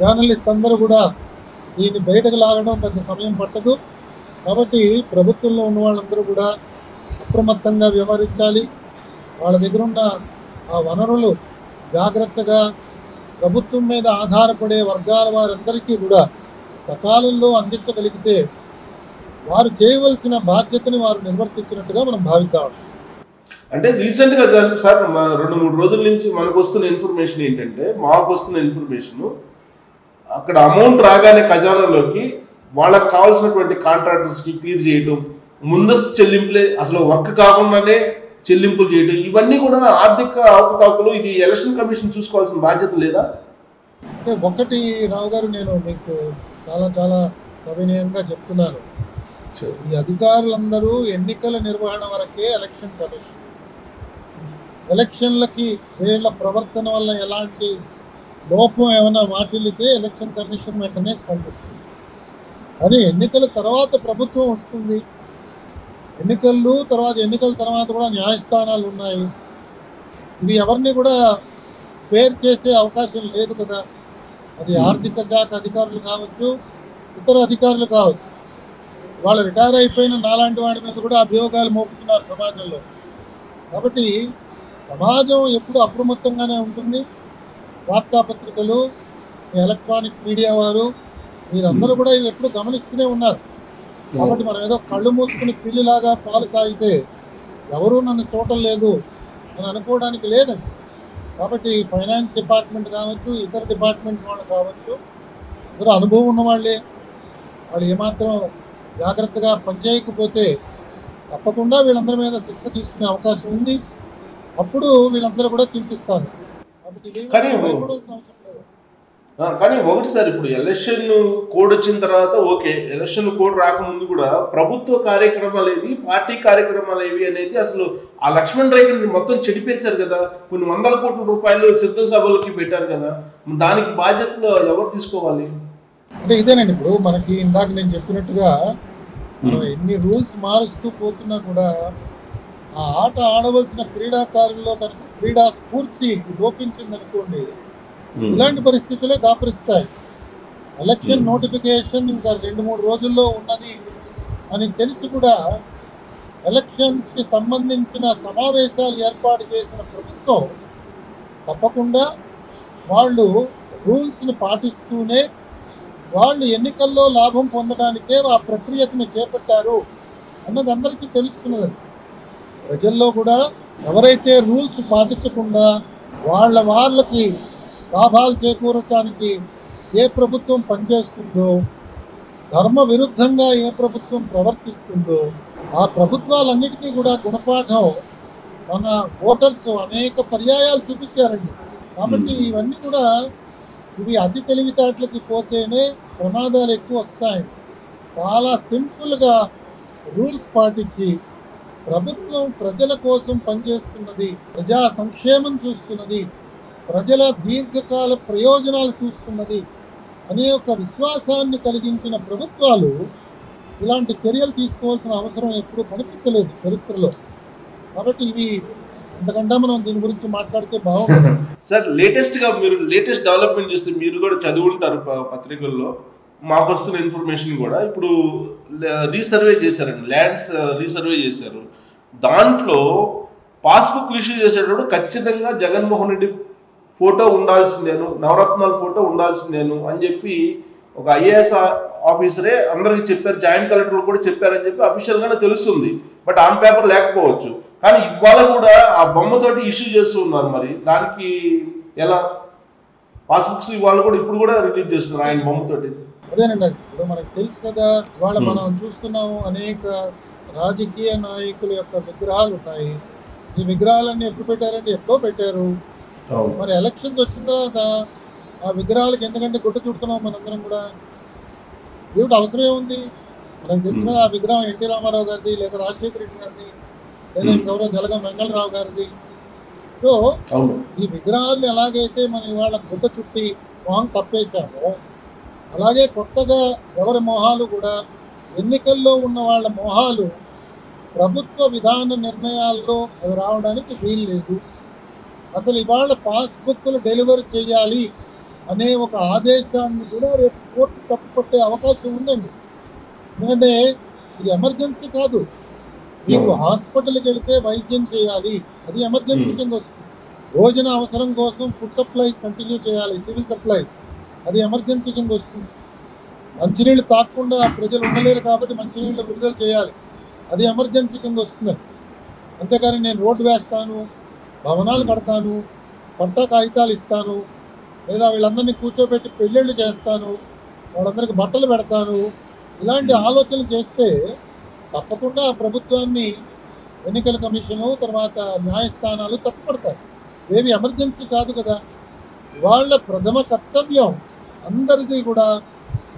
B: జర్నలిస్ట్ అందరూ కూడా దీన్ని బయటకు లాగడం పెద్ద సమయం పట్టదు. కాబట్టి ప్రభుత్వంలో ఉన్న వాళ్ళందరూ కూడా అప్రమత్తంగా వ్యవహరించాలి. వాళ్ళ దగ్గర ఉన్న ఆ వనరులు జాగ్రత్తగా ప్రభుత్వం మీద ఆధారపడే వర్గాల వారందరికీ కూడా సకాలంలో అందించగలిగితే వారు చేయవలసిన బాధ్యతని వారు నిర్వర్తించినట్టుగా మనం భావిద్దాం.
A: అంటే రీసెంట్గా జస్ట్ సార్ మా రెండు మూడు రోజుల నుంచి మనకు వస్తున్న ఇన్ఫర్మేషన్ ఏంటంటే మాకు వస్తున్న ఇన్ఫర్మేషన్ అక్కడ అమౌంట్ రాగానే ఖజానాలోకి వాళ్ళకి కావాల్సినటువంటి కాంట్రాక్టర్స్కి క్లియర్ చేయడం ముందస్తు చెల్లింపులే అసలు వర్క్ కాకుండానే చెల్లింపులు చేయడం ఇవన్నీ కూడా ఆర్థిక అవకతవకలు ఇది ఎలక్షన్ కమిషన్ చూసుకోవాల్సిన బాధ్యత లేదా?
B: అంటే ఒకటి రావు గారు నేను మీకు చాలా చాలా సవినయంగా చెప్తున్నాను. ఈ అధికారులందరూ ఎన్నికల నిర్వహణ వరకే ఎలక్షన్ కమిషన్ ఎలక్షన్లకి వీళ్ళ ప్రవర్తన వల్ల ఎలాంటి లోపం ఏమైనా వాటిల్లితే ఎలక్షన్ కమిషన్ వెంటనే స్పందిస్తుంది. కానీ ఎన్నికల తర్వాత ప్రభుత్వం వస్తుంది. ఎన్నికలు తర్వాత ఎన్నికల తర్వాత కూడా న్యాయస్థానాలు ఉన్నాయి. ఇవి ఎవరిని కూడా పేరు చేసే అవకాశం లేదు కదా. అది ఆర్థిక శాఖ అధికారులు కావచ్చు ఇతర అధికారులు కావచ్చు. వాళ్ళు రిటైర్ అయిపోయిన నాలాంటి వాడి మీద కూడా అభియోగాలు మోపుతున్నారు సమాజంలో. కాబట్టి సమాజం ఎప్పుడు అప్రమత్తంగానే ఉంటుంది. వార్తాపత్రికలు ఎలక్ట్రానిక్ మీడియా వారు వీరందరూ కూడా ఇవి ఎప్పుడు గమనిస్తూనే ఉన్నారు. కాబట్టి మనం ఏదో కళ్ళు మూసుకుని పిల్లిలాగా పాలు తాగితే ఎవరూ నన్ను చూడటం లేదు అని అనుకోవడానికి లేదండి. కాబట్టి ఫైనాన్స్ డిపార్ట్మెంట్ కావచ్చు ఇతర డిపార్ట్మెంట్స్ వాళ్ళు కావచ్చు అందరూ అనుభవం ఉన్న వాళ్ళే వాళ్ళు ఏమాత్రం జాగ్రత్తగా పనిచేయకపోతే తప్పకుండా వీళ్ళందరి మీద శిక్ష తీసుకునే అవకాశం ఉంది. అప్పుడు వీళ్ళందరూ కూడా చింతిస్తారు.
A: కానీ ఒకటి సార్ ఇప్పుడు ఎలక్షన్ కోడ్ వచ్చిన తర్వాత ఓకే ఎలక్షన్ కోడ్ రాకముందు కూడా ప్రభుత్వ కార్యక్రమాలు ఏవి పార్టీ కార్యక్రమాలు ఏవి అనేది అసలు ఆ లక్ష్మణ్ రేఖని మొత్తం చెడిపేశారు కదా. కొన్ని వందల కోట్ల రూపాయలు సిద్ధ సభలకి పెట్టారు కదా. దానికి బాధ్యతలు ఎవరు తీసుకోవాలి?
B: అంటే ఇదేనండి ఇప్పుడు మనకి ఇందాక నేను చెప్పినట్టుగా మనం ఎన్ని రూల్స్ మారుస్తూ పోతున్నా కూడా ఆ ఆట ఆడవలసిన క్రీడాకారుల్లో కనుక క్రీడా స్ఫూర్తి లోపించింది అనుకోండి ఇలాంటి పరిస్థితులే దాపరిస్తాయి. ఎలక్షన్ నోటిఫికేషన్ ఇంకా రెండు మూడు రోజుల్లో ఉన్నది అని తెలిసి కూడా ఎలక్షన్స్కి సంబంధించిన సమావేశాలు ఏర్పాటు చేసిన ప్రభుత్వం తప్పకుండా వాళ్ళు రూల్స్ని పాటిస్తూనే వాళ్ళు ఎన్నికల్లో లాభం పొందడానికే ఆ ప్రక్రియను చేపట్టారు అన్నది అందరికీ తెలుస్తున్నది. ప్రజల్లో కూడా ఎవరైతే రూల్స్ పాటించకుండా వాళ్ళ వాళ్ళకి లాభాలు చేకూరటానికి ఏ ప్రభుత్వం పనిచేస్తుందో ధర్మ విరుద్ధంగా ఏ ప్రభుత్వం ప్రవర్తిస్తుందో ఆ ప్రభుత్వాలన్నిటికీ కూడా గుణపాఠం మన ఓటర్స్ అనేక పర్యాయాలు చూపించారండి. కాబట్టి ఇవన్నీ కూడా ఇవి అతి తెలివితేటలకి పోతేనే ప్రమాదాలు ఎక్కువ వస్తాయి చాలా సింపుల్గా రూల్స్ పాటించి ప్రభుత్వం ప్రజల కోసం పనిచేస్తున్నది ప్రజా సంక్షేమం చూస్తున్నది ప్రజల దీర్ఘకాల ప్రయోజనాలు చూస్తున్నది అనే ఒక విశ్వాసాన్ని కలిగించిన ప్రభుత్వాలు ఇలాంటి చర్యలు తీసుకోవాల్సిన అవసరం ఎప్పుడూ కనిపించలేదు చరిత్రలో. కాబట్టి ఇవి ఇంతకంటే మనం దీని గురించి మాట్లాడితే బాగుంటుంది.
A: సార్ లేటెస్ట్గా మీరు లేటెస్ట్ డెవలప్మెంట్ చూస్తే మీరు కూడా చదువుంటారు పత్రికల్లో. మాకు వస్తున్న ఇన్ఫర్మేషన్ కూడా ఇప్పుడు రీసర్వే చేశారండి. ల్యాండ్స్ రీసర్వే uh, చేశారు. దాంట్లో పాస్బుక్ ఇష్యూ చేసేటప్పుడు ఖచ్చితంగా జగన్మోహన్ రెడ్డి ఫోటో ఉండాల్సిందేను నవరత్నాల ఫోటో ఉండాల్సిందేను అని చెప్పి ఒక ఐఏఎస్ ఆఫీసరే అందరికి చెప్పారు. జాయింట్ కలెక్టర్ కూడా చెప్పారని చెప్పి అఫీషియల్గానే తెలుస్తుంది. బట్ ఆన్ పేపర్ లేకపోవచ్చు. కానీ ఇవాళ కూడా ఆ బొమ్మతోటి ఇష్యూ చేస్తూ ఉన్నారు మరి. దానికి ఎలా? పాస్బుక్స్ ఇవాళ కూడా ఇప్పుడు కూడా రిలీజ్ చేస్తున్నారు ఆయన బొమ్మతోటి.
B: అదేనండి అది. ఇప్పుడు మనకు తెలుసు కదా ఇవాళ మనం చూస్తున్నాం అనేక రాజకీయ నాయకుల యొక్క విగ్రహాలు ఉన్నాయి ఈ విగ్రహాలన్నీ ఎప్పుడు పెట్టారంటే ఎప్పుడో పెట్టారు. మరి ఎలక్షన్స్ వచ్చిన తర్వాత ఆ విగ్రహాలకు ఎందుకంటే గుట్ట చుడుతున్నాం మనందరం కూడా? ఏమిటి అవసరం ఏముంది? మనకు తెలిసిన ఆ విగ్రహం ఎన్టీ రామారావు గారిది లేదా రాజశేఖర రెడ్డి గారిది లేదా ఇంకెవరో జలగం వెంగళరావు గారిది. సో ఈ విగ్రహాన్ని ఎలాగైతే మనం ఇవాళ గుడ్డ చుట్టి మొహం కప్పేశామో అలాగే కొత్తగా ఎవరి మొహాలు కూడా ఎన్నికల్లో ఉన్న వాళ్ళ మొహాలు ప్రభుత్వ విధాన నిర్ణయాల్లో అవి రావడానికి వీలు లేదు అసలు ఇవాళ పాస్బుక్లు డెలివరీ చేయాలి అనే ఒక ఆదేశాన్ని కూడా రేపు కోర్టు తప్పుపట్టే అవకాశం ఉందండి. ఎందుకంటే ఇది ఎమర్జెన్సీ కాదు. మీకు హాస్పిటల్కి వెళితే వైద్యం చేయాలి. అది ఎమర్జెన్సీ కింద వస్తుంది. భోజన అవసరం కోసం ఫుడ్ సప్లైస్ కంటిన్యూ చేయాలి. Civil supplies. అది ఎమర్జెన్సీ కింద వస్తుంది. మంచినీళ్ళు తాకుండా ప్రజలు ఉండలేరు కాబట్టి మంచినీళ్ళు విడుదల చేయాలి. అది ఎమర్జెన్సీ కింద వస్తుంది. అంతేకాని నేను రోడ్డు వేస్తాను భవనాలు కడతాను పంట కాగితాలు ఇస్తాను లేదా వీళ్ళందరినీ కూర్చోబెట్టి పెళ్ళిళ్ళు చేస్తాను వాళ్ళందరికీ బట్టలు పెడతాను ఇలాంటి ఆలోచనలు చేస్తే తప్పకుండా ప్రభుత్వాన్ని ఎన్నికల కమిషను తర్వాత న్యాయస్థానాలు తప్పుపడతాయి ఏవి ఎమర్జెన్సీ కాదు కదా. వాళ్ళ ప్రథమ కర్తవ్యం అందరిది కూడా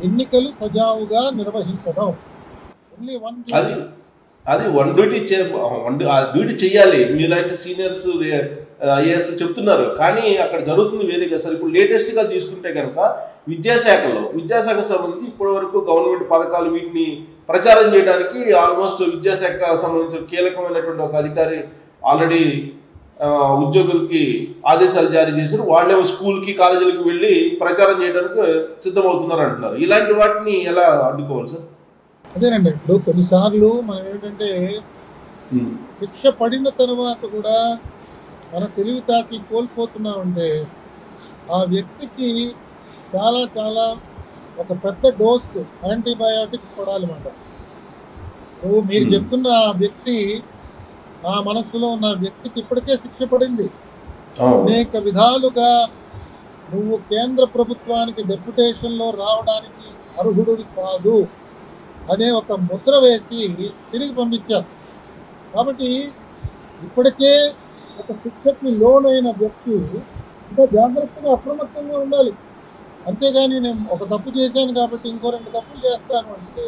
B: ఎన్నికలు సజావుగా నిర్వహించడం. ఓన్లీ వన్
A: అది అది వన్ డ్యూటీ చే వన్ డ్యూటీ చేయాలి మీలాంటి సీనియర్స్ ఐఏఎస్ చెప్తున్నారు. కానీ అక్కడ జరుగుతుంది వేరే సార్ ఇప్పుడు లేటెస్ట్గా తీసుకుంటే కనుక విద్యాశాఖలో విద్యాశాఖ సంబంధించి ఇప్పటి వరకు గవర్నమెంట్ పథకాలు వీటిని ప్రచారం చేయడానికి ఆల్మోస్ట్ విద్యాశాఖ సంబంధించిన కీలకమైనటువంటి ఒక అధికారి ఆల్రెడీ ఉద్యోగులకి ఆదేశాలు జారీ చేశారు. వాళ్ళేమో స్కూల్కి కాలేజీలకు వెళ్ళి ప్రచారం చేయడానికి సిద్ధమవుతున్నారు అంటున్నారు. ఇలాంటి వాటిని ఎలా అడ్డుకోవాలి సార్?
B: అదేనండి. ఇప్పుడు కొన్నిసార్లు మనం ఏంటంటే శిక్ష పడిన తర్వాత కూడా మన తెలివితేటలు కోల్పోతున్నామంటే ఆ వ్యక్తికి చాలా చాలా ఒక పెద్ద డోస్ యాంటీబయాటిక్స్ పడాలన్నమాట నువ్వు మీరు. చెప్తున్న ఆ వ్యక్తి నా మనసులో ఉన్న వ్యక్తికి ఇప్పటికే శిక్ష పడింది. అనేక విధాలుగా నువ్వు కేంద్ర ప్రభుత్వానికి డెప్యుటేషన్లో రావడానికి అర్హుడు కాదు అనే ఒక ముద్ర వేసి తిరిగి పంపించారు. కాబట్టి ఇప్పటికే ఒక శిక్షకి లోనైన వ్యక్తి ఇంకా జాగ్రత్తగా అప్రమత్తంగా ఉండాలి. అంతేగాని నేను ఒక తప్పు చేశాను కాబట్టి ఇంకో రెండు తప్పులు చేస్తాను అంటే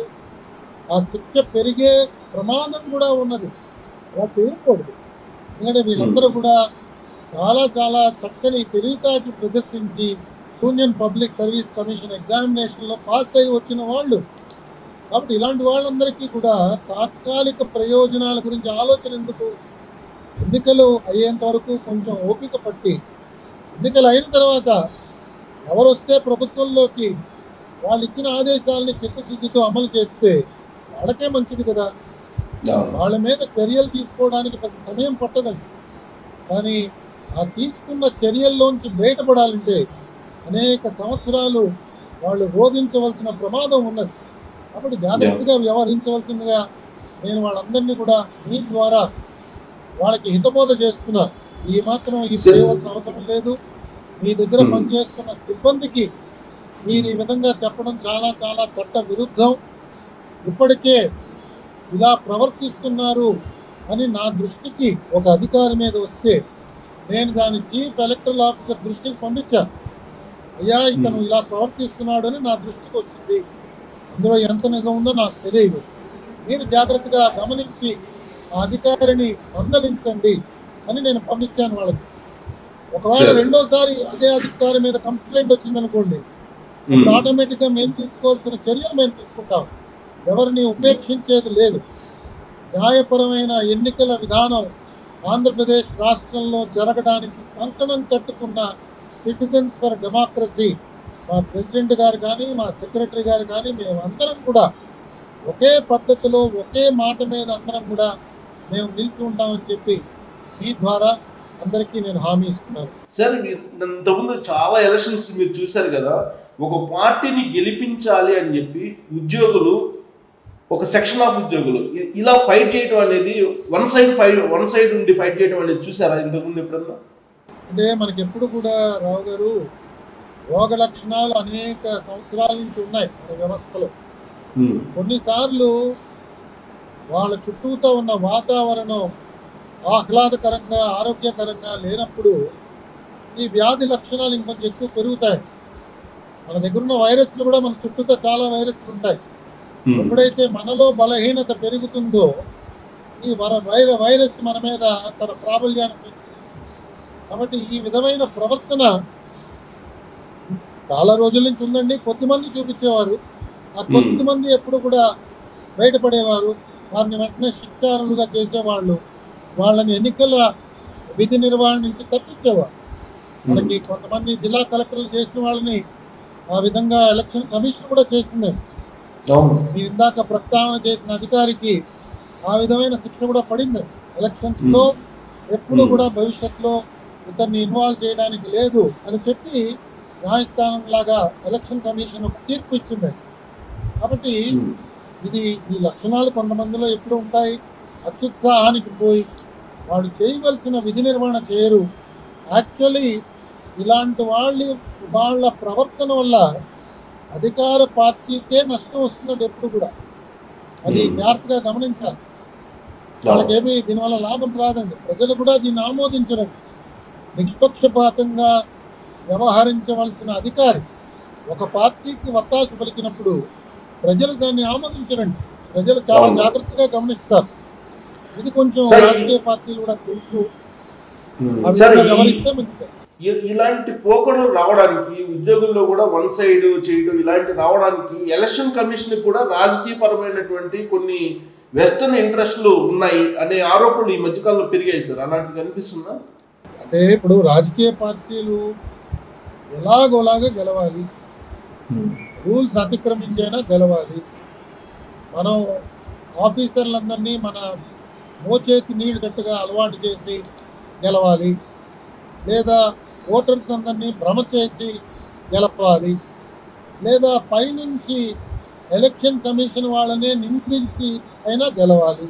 B: ఆ శిక్ష పెరిగే ప్రమాదం కూడా ఉన్నది. అలా చేయకూడదు ఎందుకంటే వీళ్ళందరూ కూడా చాలా చాలా చక్కని తెలివితేటలు ప్రదర్శించి యూనియన్ పబ్లిక్ సర్వీస్ కమిషన్ ఎగ్జామినేషన్లో పాస్ అయ్యి వచ్చిన వాళ్ళు. కాబట్టి ఇలాంటి వాళ్ళందరికీ కూడా తాత్కాలిక ప్రయోజనాల గురించి ఆలోచన ఎందుకు? ఎన్నికలు అయ్యేంత వరకు కొంచెం ఓపిక పట్టి ఎన్నికలు అయిన తర్వాత ఎవరు వస్తే ప్రభుత్వంలోకి వాళ్ళు ఇచ్చిన ఆదేశాలని చిత్తశుద్ధితో అమలు చేస్తే వాళ్ళకే మంచిది కదా. వాళ్ళ మీద చర్యలు తీసుకోవడానికి పెద్ద సమయం పట్టదండి. కానీ ఆ తీసుకున్న చర్యల్లోంచి బయటపడాలంటే అనేక సంవత్సరాలు వాళ్ళు రోధించవలసిన ప్రమాదం ఉన్నది. కాబట్టి జాగ్రత్తగా వ్యవహరించవలసిందిగా నేను వాళ్ళందరినీ కూడా మీ ద్వారా వాళ్ళకి హితబోధ చేస్తున్నాను. ఈ మాత్రం ఇది. చేయవలసిన అవసరం లేదు. మీ దగ్గర. పనిచేస్తున్న సిబ్బందికి మీరు ఈ విధంగా చెప్పడం చాలా చాలా చట్ట విరుద్ధం ఇప్పటికే ఇలా ప్రవర్తిస్తున్నారు అని నా దృష్టికి ఒక అధికారి మీద వస్తే నేను దాని చీఫ్ ఎలక్టరల్ ఆఫీసర్ దృష్టికి పంపించాను. అయ్యా ఇతను ఇలా ప్రవర్తిస్తున్నాడు అని నా దృష్టికి వచ్చింది. అందులో ఎంత నిజం ఉందో నాకు తెలియదు. మీరు జాగ్రత్తగా గమనించి ఆ అధికారిని మందలించండి అని నేను పంపించాను వాళ్ళకి. ఒకవేళ
A: సరే.
B: రెండోసారి అదే అధికారి మీద కంప్లైంట్ వచ్చిందనుకోండి అప్పుడు ఆటోమేటిక్గా మేము తీసుకోవాల్సిన చర్యలు మేము తీసుకుంటాం. ఎవరిని ఉపేక్షించేది లేదు. న్యాయపరమైన ఎన్నికల విధానం ఆంధ్రప్రదేశ్ రాష్ట్రంలో జరగడానికి కంకణం కట్టుకున్న సిటిజన్స్ ఫర్ డెమోక్రసీ మా ప్రెసిడెంట్ గారు కానీ మా సెక్రటరీ గారు కానీ మేమందరం కూడా ఒకే పద్ధతిలో ఒకే మాట మీద అందరం కూడా మేము నిలిచి ఉంటామని చెప్పి మీ ద్వారా అందరికీ నేను హామీ ఇస్తున్నాను.
A: సార్ మీరు ఇంతకుముందు చాలా ఎలక్షన్స్ మీరు చూశారు కదా ఒక పార్టీని గెలిపించాలి అని చెప్పి ఉద్యోగులు ఒక సెక్షన్ ఆఫ్ ఉద్యోగులు. ఇలా ఫైట్ చేయడం అనేది one side fight one side ఉండి ఫైట్ చేయడం అనేది చూసారా ఇంతకుముందు ఎప్పుడన్నా?
B: అంటే మనకి ఎప్పుడు కూడా రావు గారు రోగ లక్షణాలు అనేక సంవత్సరాల నుంచి ఉన్నాయి మన వ్యవస్థలో. కొన్నిసార్లు వాళ్ళ చుట్టూతో ఉన్న వాతావరణం ఆహ్లాదకరంగా ఆరోగ్యకరంగా లేనప్పుడు ఈ వ్యాధి లక్షణాలు ఇంకొంచెం ఎక్కువ పెరుగుతాయి. మన దగ్గర ఉన్న వైరస్లు కూడా మన చుట్టూతో చాలా వైరస్లు ఉంటాయి. ఎప్పుడైతే మనలో బలహీనత పెరుగుతుందో ఈ వర వైర వైరస్ మన మీద తన ప్రాబల్యాన్ని పెంచుతుంది. కాబట్టి ఈ విధమైన ప్రవర్తన చాలా రోజుల నుంచి ఉందండి. కొద్దిమంది చూపించేవారు. ఆ కొద్దిమంది ఎప్పుడు కూడా బయటపడేవారు. వారిని వెంటనే శిక్షారులుగా చేసేవాళ్ళు. వాళ్ళని ఎన్నికల విధి నిర్వహణ నుంచి తప్పించేవారు. మనకి కొంతమంది జిల్లా కలెక్టర్లు చేసిన వాళ్ళని ఆ విధంగా ఎలక్షన్ కమిషన్ కూడా
A: అవును
B: మీరు ఇందాక ప్రస్తావన చేసిన అధికారికి ఆ విధమైన శిక్ష కూడా పడింది. ఎలక్షన్స్లో ఎప్పుడు. కూడా భవిష్యత్తులో ఇతన్ని ఇన్వాల్వ్ చేయడానికి లేదు అని చెప్పి న్యాయస్థానం లాగా ఎలక్షన్ కమిషన్ ఒక తీర్పు ఇచ్చింది. కాబట్టి ఇది ఈ లక్షణాలు కొంతమందిలో ఎప్పుడు ఉంటాయి? అత్యుత్సాహానికి పోయి వాడు చేయవలసిన విధి నిర్వహణ చేయరు. యాక్చువల్లీ ఇలాంటి వాళ్ళు వాళ్ళ ప్రవర్తన వల్ల అధికార పార్టీకే నష్టం వస్తుందండి ఎప్పుడు కూడా. అది. జాగ్రత్తగా గమనించాలి. వాళ్ళకేమీ దీనివల్ల లాభం రాదండి. ప్రజలు కూడా దీన్ని ఆమోదించరండి. నిష్పక్షపాతంగా వ్యవహరించవలసిన అధికారి ఒక పార్టీకి వత్తాసు పలికినప్పుడు ప్రజలు దాన్ని ఆమోదించరండి. ప్రజలు చాలా. జాగ్రత్తగా గమనిస్తారు. ఇది కొంచెం. రాజకీయ పార్టీలు కూడా తెలుసు. వ్యవహరిస్తే మంచిది.
A: ఇలాంటి పోకడలు రావడానికి ఉద్యోగుల్లో కూడా వన్ సైడ్ చేయడం ఇలాంటి రావడానికి ఎలక్షన్ కమిషన్ కూడా రాజకీయపరమైనటువంటి కొన్ని వెస్టర్న్ ఇంట్రెస్ట్లు ఉన్నాయి అనే ఆరోపణలు ఈ మధ్యకాలంలో పెరిగాయి సార్. అలాంటిది కనిపిస్తుందా
B: అంటే ఇప్పుడు రాజకీయ పార్టీలు ఎలాగోలాగా గెలవాలి. రూల్స్ అతిక్రమించైనా గెలవాలి. మనం ఆఫీసర్లందరినీ మన మోచేతి నీళ్ళు గట్టుగా అలవాటు చేసి గెలవాలి. లేదా ఓటర్స్ అందరినీ భ్రమ చేసి గెలవాలి లేదా పైనుంచి ఎలక్షన్ కమిషన్ వాళ్ళనే నిందించి అయినా గెలవాలి.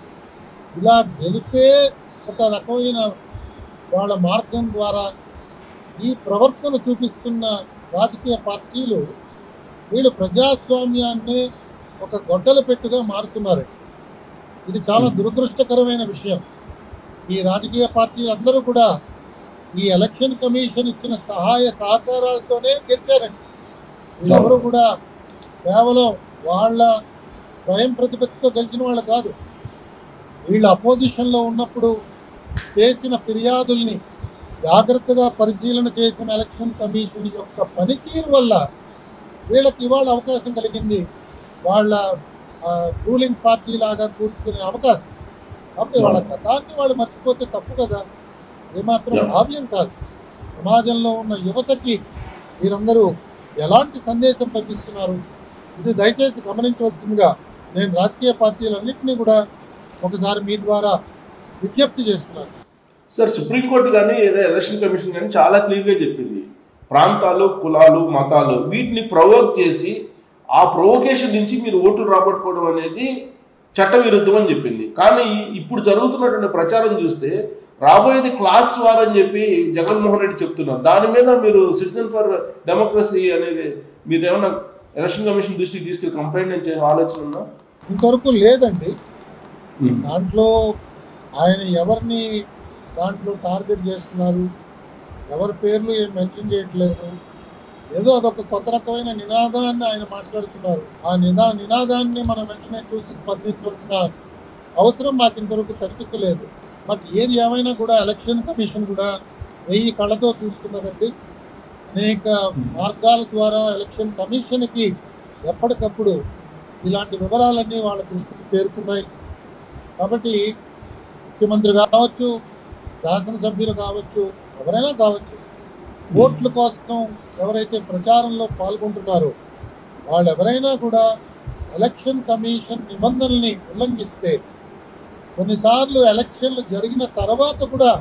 B: ఇలా గెలిపే ఒక రకమైన వాళ్ళ మార్గం ద్వారా ఈ ప్రవర్తన చూపిస్తున్న రాజకీయ పార్టీలు వీళ్ళు ప్రజాస్వామ్యాన్ని ఒక గొడ్డల పెట్టుగా మారుతున్నారు. ఇది చాలా దురదృష్టకరమైన విషయం. ఈ రాజకీయ పార్టీలు అందరూ కూడా ఈ ఎలక్షన్ కమిషన్ ఇచ్చిన సహాయ సహకారాలతోనే గెలిచారండి. వీళ్ళెవరూ కూడా కేవలం వాళ్ళ స్వయం ప్రతిపత్తితో గెలిచిన వాళ్ళు కాదు. వీళ్ళు అపోజిషన్లో ఉన్నప్పుడు చేసిన ఫిర్యాదుల్ని జాగ్రత్తగా పరిశీలన చేసిన ఎలక్షన్ కమిషన్ యొక్క పనితీరు వల్ల వీళ్ళకి ఇవాళ అవకాశం కలిగింది. వాళ్ళ రూలింగ్ పార్టీ లాగా కూర్చుకునే అవకాశం. కాబట్టి వాళ్ళ గతాన్ని వాళ్ళు మర్చిపోతే తప్పు కదా. ఏమాత్రం. భావ్యం కాదు. సమాజంలో ఉన్న యువతకి మీరందరూ ఎలాంటి సందేశం పంపిస్తున్నారు? ఇది దయచేసి గమనించవలసిందిగా నేను రాజకీయ పార్టీలన్నింటినీ కూడా ఒకసారి మీ ద్వారా విజ్ఞప్తి చేస్తున్నాను.
A: సార్ సుప్రీంకోర్టు కానీ ఏదో ఎలక్షన్ కమిషన్ కానీ చాలా క్లియర్గా చెప్పింది. ప్రాంతాలు కులాలు మతాలు వీటిని ప్రొవోక్ చేసి ఆ ప్రొవోకేషన్ నుంచి మీరు ఓట్లు రాబట్టుకోవడం అనేది చట్టవిరుద్ధం అని చెప్పింది. కానీ ఇప్పుడు జరుగుతున్నటువంటి ప్రచారం చూస్తే రాబోయేది క్లాస్ వార్ అని చెప్పి జగన్మోహన్ రెడ్డి చెప్తున్నారు. దాని మీద మీరు సిటిజన్ ఫర్ డెమోక్రసీ అనేది మీరు ఏమైనా ఎలక్షన్ కమిషన్ దృష్టికి తీసుకెళ్ళి కంప్లైంట్ చేసే ఆలోచన ఉందా?
B: ఇంతవరకు లేదండి. దాంట్లో ఆయన ఎవరిని దాంట్లో టార్గెట్ చేస్తున్నారు? ఎవరి పేర్లు ఏం మెన్షన్ చేయట్లేదు? ఏదో అదొక కొత్త రకమైన నినాదాన్ని ఆయన మాట్లాడుతున్నారు. ఆ నినా నినాదాన్ని మనం వెంటనే చూసి స్పందించవలసిన అవసరం మాకు ఇంతవరకు కనిపించలేదు. బట్ ఏది ఏమైనా కూడా ఎలక్షన్ కమిషన్ కూడా వెయ్యి కళ్ళతో చూస్తున్నదండి అనేక మార్గాల ద్వారా ఎలక్షన్ కమిషన్కి ఎప్పటికప్పుడు ఇలాంటి వివరాలన్నీ వాళ్ళ దృష్టికి పేరుకున్నాయి కాబట్టి ముఖ్యమంత్రి కావచ్చు శాసనసభ్యులు కావచ్చు ఎవరైనా కావచ్చు ఓట్ల కోసం ఎవరైతే ప్రచారంలో పాల్గొంటున్నారో వాళ్ళు ఎవరైనా కూడా ఎలక్షన్ కమిషన్ నిబంధనల్ని ఉల్లంఘిస్తే కొన్నిసార్లు ఎలక్షన్లు జరిగిన తర్వాత కూడా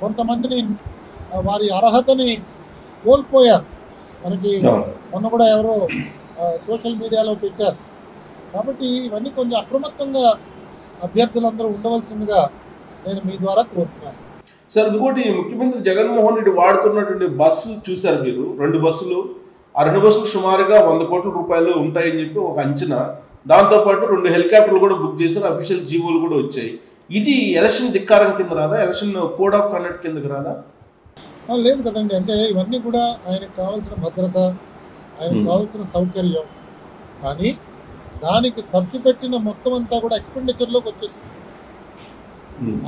B: కొంతమందిని వారి అర్హతని కోల్పోయారు. మనకి మొన్న కూడా ఎవరో సోషల్ మీడియాలో పెట్టారు. కాబట్టి ఇవన్నీ కొంచెం అప్రమత్తంగా అభ్యర్థులందరూ ఉండవలసిందిగా నేను మీ ద్వారా కోరుతున్నాను.
A: సార్ ఇంకోటి ముఖ్యమంత్రి జగన్మోహన్ రెడ్డి వాడుతున్నటువంటి బస్సు చూశారు మీరు. రెండు బస్సులు. ఆ రెండు బస్సులు సుమారుగా వంద కోట్ల రూపాయలు ఉంటాయని చెప్పి ఒక అంచనా. దాంతోపాటు రెండు హెలికాప్టర్లు కూడా బుక్ చేశారు. అఫీషియల్ జీవోలు కూడా వచ్చాయి. ఇది ఎలక్షన్ ధిక్కారం కింద రాదా? ఎలక్షన్ కోడ్ ఆఫ్ కండక్ట్ కిందకి రాదా?
B: లేదు కదండి. అంటే ఇవన్నీ కూడా ఆయనకు కావాల్సిన భద్రత ఆయనకు. కావాల్సిన సౌకర్యం. కానీ దానికి ఖర్చు పెట్టిన మొత్తం అంతా కూడా ఎక్స్పెండిచర్లోకి వచ్చేస్తుంది.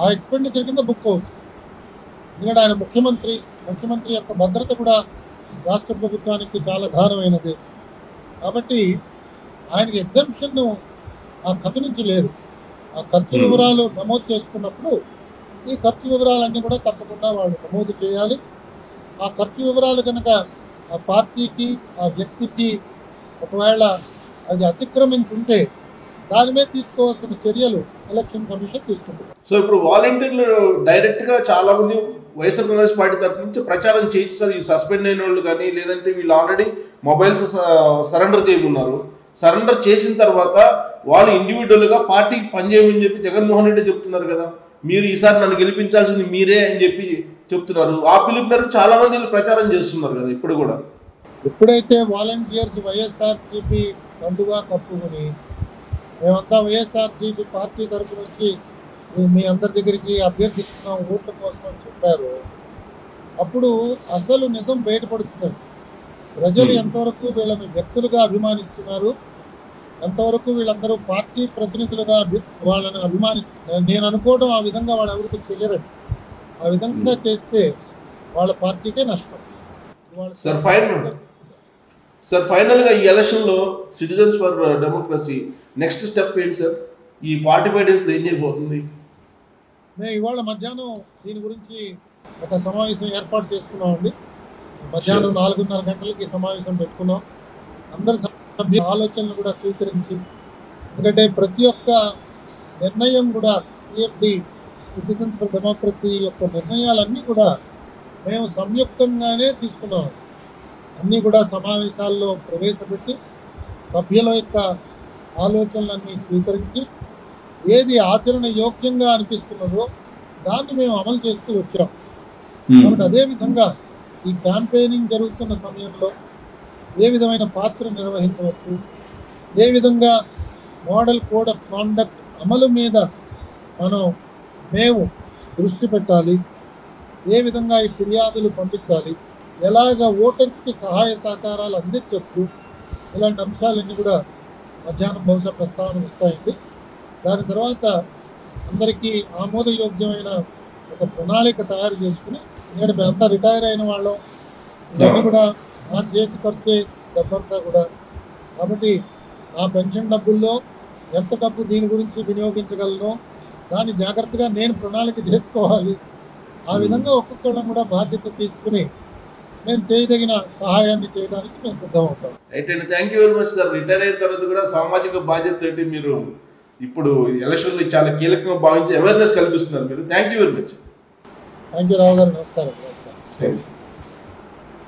B: ఆ ఎక్స్పెండిచర్ కింద బుక్ అవుతుంది ఎందుకంటే ఆయన ముఖ్యమంత్రి ముఖ్యమంత్రి యొక్క భద్రత కూడా రాష్ట్ర ప్రభుత్వానికి చాలా ఘానమైనది కాబట్టి ఆయనకి ఎగ్జంప్షన్ ఆ ఖర్చు నుంచి లేదు. ఆ ఖర్చు. వివరాలు నమోదు చేసుకున్నప్పుడు ఈ ఖర్చు వివరాలన్నీ కూడా తప్పకుండా వాళ్ళు నమోదు చేయాలి. ఆ ఖర్చు వివరాలు కనుక ఆ పార్టీకి ఆ వ్యక్తికి ఒకవేళ అది అతిక్రమించుంటే దాని మీద తీసుకోవాల్సిన చర్యలు ఎలక్షన్ కమిషన్ తీసుకుంటుంది.
A: సో ఇప్పుడు వాలంటీర్లు డైరెక్ట్గా చాలా మంది వైఎస్ఆర్ కాంగ్రెస్ పార్టీ తరఫు నుంచి ప్రచారం చేయిస్తారు. ఈ సస్పెండ్ అయిన వాళ్ళు కానీ లేదంటే వీళ్ళు ఆల్రెడీ మొబైల్స్ సరెండర్ చేయమన్నారు. సరెండర్ చేసిన తర్వాత వాళ్ళు ఇండివిజువల్గా పార్టీకి పనిచేయమని చెప్పి జగన్మోహన్ రెడ్డి చెప్తున్నారు కదా. మీరు ఈసారి నన్ను గెలిపించాల్సింది మీరే అని చెప్పి చెప్తున్నారు. ఆ పిలుపు మేరకు చాలా మంది ప్రచారం చేస్తున్నారు కదా ఇప్పుడు కూడా.
B: ఎప్పుడైతే వాలంటీర్స్ వైఎస్ఆర్సీపీ కండుగా కప్పుకొని మేమంతా వైఎస్ఆర్సీపీ పార్టీ తరపు నుంచి మీ- అందరి దగ్గరికి అభ్యర్థిస్తున్నాం ఓట్ల కోసం చెప్పారు అప్పుడు అసలు నిజం బయటపడుతుంది ప్రజలు. ఎంతవరకు వీళ్ళని వ్యక్తులుగా అభిమానిస్తున్నారు? ఎంతవరకు వీళ్ళందరూ పార్టీ ప్రతినిధులుగా వాళ్ళని అభిమానిస్తున్నారు నేను అనుకోవడం ఆ విధంగా వాళ్ళు ఎవరికి చేయరండి ఆ విధంగా చేస్తే వాళ్ళ పార్టీకే నష్టం.
A: Sir, final. సార్ ఫైనల్గా ఈ ఎలక్షన్లో citizens for democracy next step ఏంటి సార్ ఈ ఫార్టీ ఫైవ్ డేస్లో ఏం చేయబోతుంది?
B: మేము ఇవాళ మధ్యాహ్నం దీని గురించి ఒక సమావేశం ఏర్పాటు చేసుకున్నామండి. మధ్యాహ్నం నాలుగున్నర గంటలకి సమావేశం పెట్టుకున్నాం. అందరి సభ్యుల ఆలోచనలు కూడా స్వీకరించి ఎందుకంటే ప్రతి ఒక్క నిర్ణయం కూడా పిఎఫ్డి సిటిజన్స్ ఫర్ డెమోక్రసీ యొక్క నిర్ణయాలన్నీ కూడా మేము సంయుక్తంగానే తీసుకున్నాం. అన్నీ కూడా సమావేశాల్లో ప్రవేశపెట్టి సభ్యుల యొక్క ఆలోచనలన్నీ స్వీకరించి ఏది ఆచరణ యోగ్యంగా అనిపిస్తున్నదో దాన్ని మేము అమలు చేస్తూ వచ్చాం. కాబట్టి అదే విధంగా ఈ క్యాంపెయినింగ్ జరుగుతున్న సమయంలో ఏ విధమైన పాత్ర నిర్వహించవచ్చు? ఏ విధంగా మోడల్ కోడ్ ఆఫ్ కాండక్ట్ అమలు మీద మనం మేము దృష్టి పెట్టాలి? ఏ విధంగా ఈ ఫిర్యాదులు పంపించాలి? ఎలాగ ఓటర్స్కి సహాయ సహకారాలు అందించవచ్చు ఇలాంటి అంశాలన్నీ కూడా మధ్యాహ్నం బహుశా ప్రస్తావన వస్తాయండి. దాని తర్వాత అందరికీ ఆమోదయోగ్యమైన ఒక ప్రణాళిక తయారు చేసుకుని నేను ఎంత రిటైర్ అయిన వాళ్ళం. ఇవన్నీ కూడా మా చేతి ఖర్చే డబ్బంతా కూడా. కాబట్టి ఆ పెన్షన్ డబ్బుల్లో ఎంత డబ్బు దీని గురించి వినియోగించగలను? దాన్ని జాగ్రత్తగా నేను ప్రణాళిక చేసుకోవాలి. ఆ విధంగా ఒక్కొక్కళ్ళం కూడా బాధ్యత తీసుకుని మేము చేయదగిన సహాయాన్ని చేయడానికి మేము సిద్ధమవుతాం
A: రైట్ అండి thank you very much sir retire అయిన తర్వాత కూడా సామాజిక బాధ్యత మీరు ఇప్పుడు ఎలక్షన్లు చాలా కీలకంగా భావించి అవేర్నెస్ కల్పిస్తున్నారు మీరు. Thank you very much
B: thank you Rao garu నమస్కారం నమస్కారం
A: థ్యాంక్ యూ